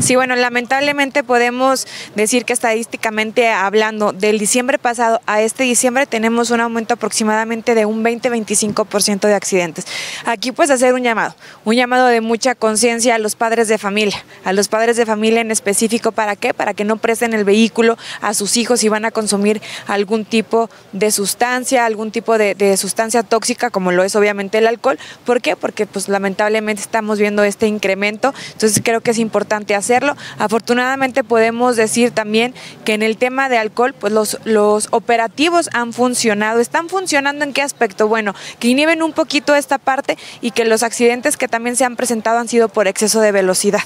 Sí, bueno, lamentablemente podemos decir que estadísticamente hablando del diciembre pasado a este diciembre tenemos un aumento aproximadamente de un 20-25% de accidentes. Aquí pues hacer un llamado, un llamado de mucha conciencia a los padres de familia, a los padres de familia en específico, ¿para qué? Para que no presten el vehículo a sus hijos si van a consumir algún tipo de sustancia, algún tipo de, de sustancia tóxica como lo es obviamente el alcohol. ¿Por qué? Porque pues lamentablemente estamos viendo este incremento, entonces creo que es importante hacerlo. Afortunadamente podemos decir también que en el tema de alcohol, pues los, los operativos han funcionado. ¿Están funcionando en qué aspecto? Bueno, que inhiben un poquito esta parte y que los accidentes que también se han presentado han sido por exceso de velocidad.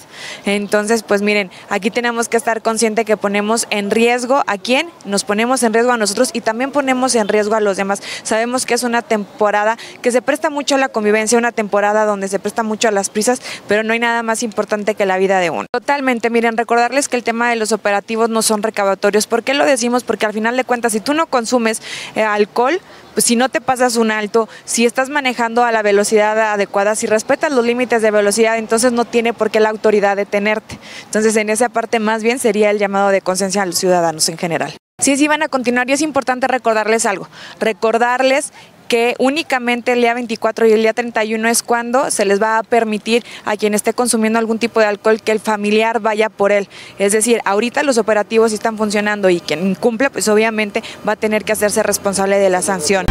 Entonces, pues miren, aquí tenemos que estar consciente que ponemos en riesgo a quién, nos ponemos en riesgo a nosotros y también ponemos en riesgo a los demás. Sabemos que es una temporada que se presta mucho a la convivencia, una temporada donde se presta mucho a las prisas, pero no hay nada más importante que la vida de uno. Totalmente, miren, recordarles que el tema de los operativos no son recabatorios. ¿Por qué lo decimos? Porque al final de cuentas, si tú no consumes eh, alcohol, pues si no te pasas un alto, si estás manejando a la velocidad adecuada, si respetas los límites de velocidad, entonces no tiene por qué la autoridad detenerte. Entonces en esa parte más bien sería el llamado de conciencia a los ciudadanos en general. Sí, sí van a continuar y es importante recordarles algo, recordarles que únicamente el día 24 y el día 31 es cuando se les va a permitir a quien esté consumiendo algún tipo de alcohol que el familiar vaya por él. Es decir, ahorita los operativos están funcionando y quien incumple, pues obviamente va a tener que hacerse responsable de la sanción.